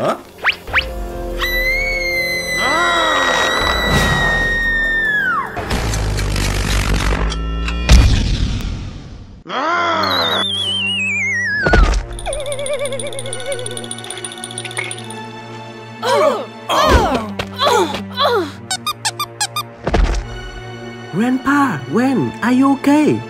어? Huh? Grandpa, when are you okay?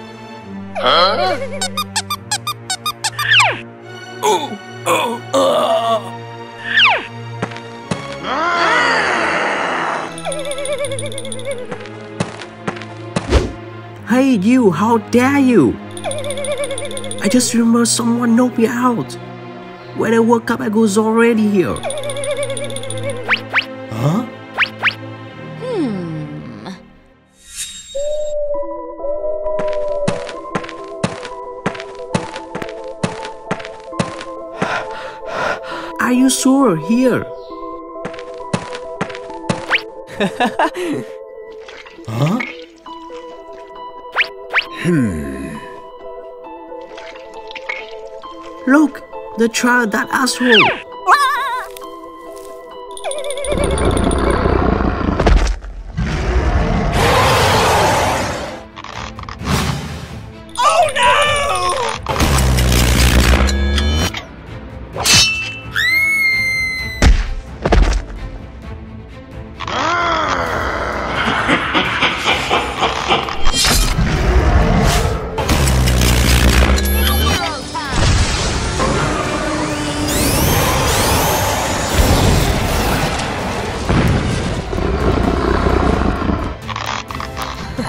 Hey you, how dare you? I just remember someone knocked me out. When I woke up, I was already here. Huh? Hmm. Are you sure? Here. Huh? Hmm. Look, the trial that asshole.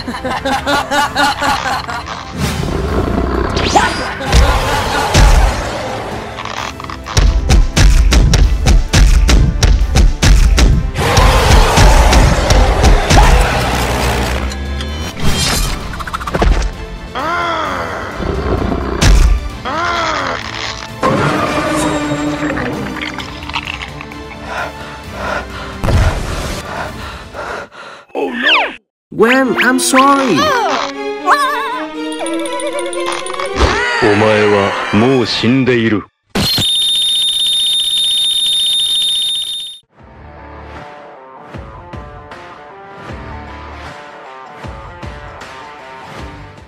what? Gwen, I'm sorry. お前はもう死んでいる